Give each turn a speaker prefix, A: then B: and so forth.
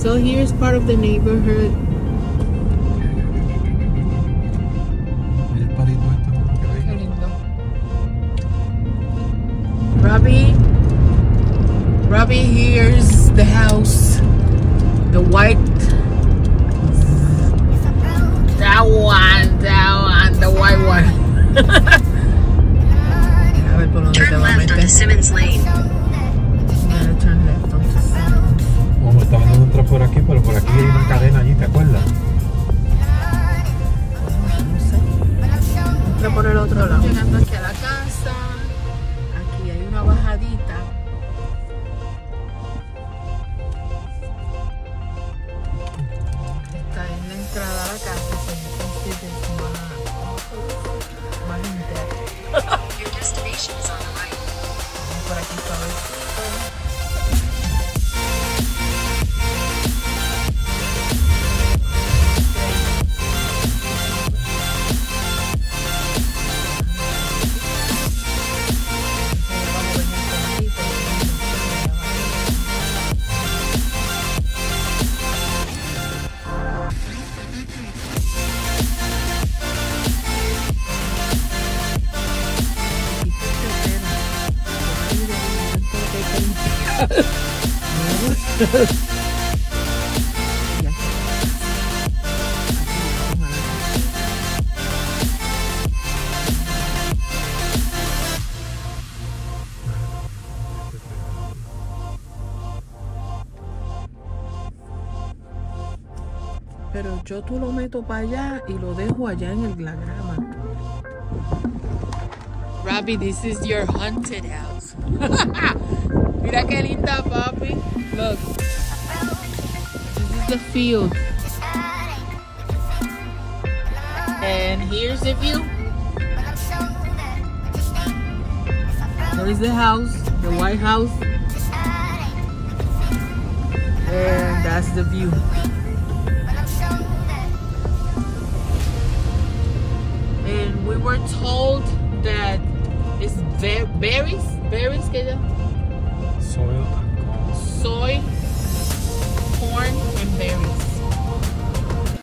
A: So here's part of the neighborhood.
B: Mira el palito este. qué bello.
A: Qué lindo. Robbie, Robbie, here's the house. The white. That one, that one, the white one. Llegando aquí a la casa. Aquí hay una bajadita. Está en la entrada a la casa. Pero yo tú lo meto para allá y lo dejo allá en el la grama. Robbie, this is your haunted house. Mira qué linda, papi. Look. This is the field. And here's the view. There is the house, the White House. And that's the view. And we were told that it's berries, berries, そう。所う